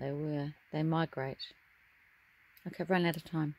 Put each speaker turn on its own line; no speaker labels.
They were. They migrate. Okay, I've run out of time.